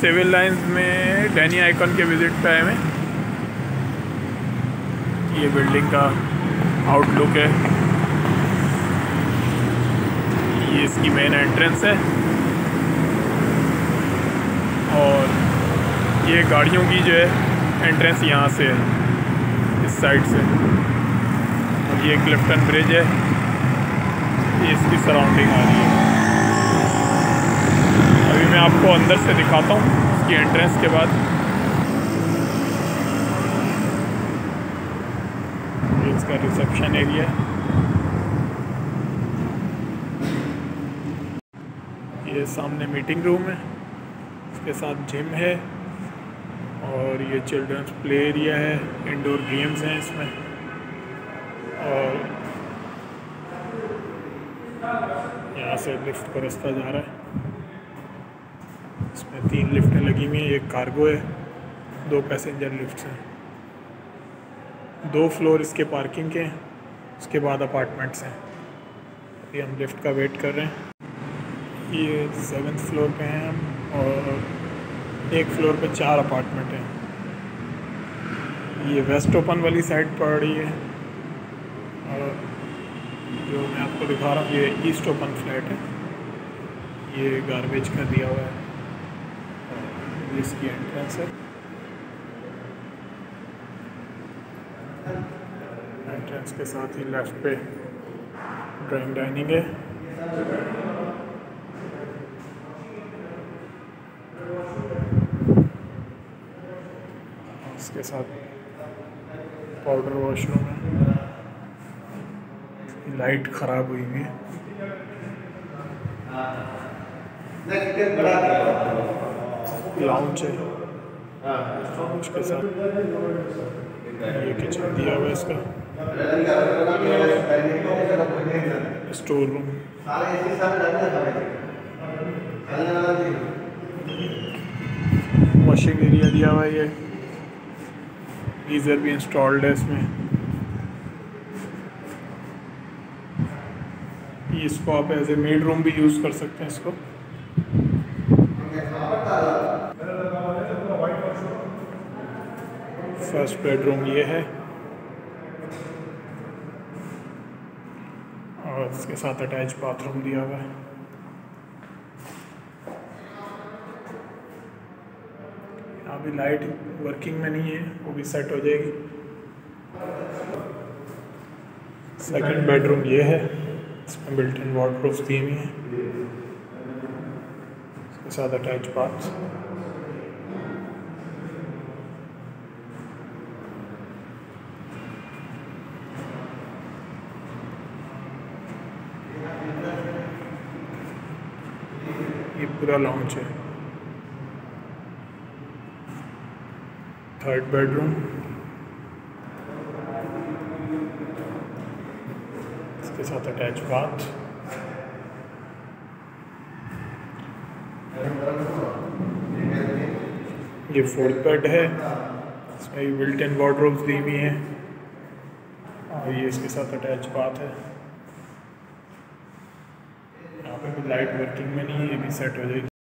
Civil lines में Danny icon के visit पे आए हैं। ये बिल्डिंग का आउटलुक है। ये इसकी मेन एंट्रेंस है। और ये गाड़ियों की जो है एंट्रेंस यहाँ से है, इस साइड से। और ये क्लिफ्टन ब्रिज है। ये इसकी सराउंडिंग आ रही है। आपको अंदर से दिखाता हूँ इसकी एंट्रेंस के बाद। इसका रिसेप्शन एरिया है ये सामने मीटिंग रूम है। इसके साथ जिम है। और ये चिल्ड्रंस प्ले एरिया है। इंडोर गेम्स हैं इसमें। और यहाँ से लिफ्ट का रास्ता जा रहा है। इसमें तीन लिफ्टें लगी हुई हैं, एक कार्गो है, दो पैसेंजर लिफ्ट्स हैं। दो फ्लोर इसके पार्किंग के हैं, उसके बाद अपार्टमेंट्स हैं। अभी हम लिफ्ट का वेट कर रहे हैं। ये सेवन्थ फ्लोर पे हैं हम और एक फ्लोर पे चार अपार्टमेंट हैं। ये वेस्ट ओपन वाली साइड पड़ रही है और जो मैं आपको दिखा रहा हूँ, ये ईस्ट ओपन फ्लैट है। ये गारबेज का दिया हुआ है। इसकी एंट्रेंस है एंट्रेंस के साथ ही लेफ़्ट पे ड्राइंग डाइनिंग है। इसके साथ पाउडर वॉशरूम है। लाइट ख़राब हुई हुई है। लाउंज है। लाउंज के साथ। ये किचन दिया हुआ है इसका। स्टोर रूम वॉशिंग एरिया दिया हुआ है ये। गीज़र भी इंस्टॉल्ड है इसमें। इसको आप एज ए मेड रूम भी यूज़ कर सकते हैं इसको। फ़र्स्ट बेडरूम ये है। और इसके साथ अटैच बाथरूम दिया हुआ है। अभी लाइट वर्किंग में नहीं है, वो भी सेट हो जाएगी। सेकंड बेडरूम ये है, इसमें बिल्ट इन वार्ड्रोब्स दी हुई हैं। इसके साथ अटैच बाथ ये पूरा लॉन्च है। थर्ड बेडरूम इसके साथ अटैच बाथ ये फोर्थ बेड है। इसमें बिल्ट इन वार्ड्रोब्स दी हुई हैं। और ये इसके साथ अटैच बाथ है यहाँ पे भी लाइट वर्किंग में नहीं है सेट हो जाएगी।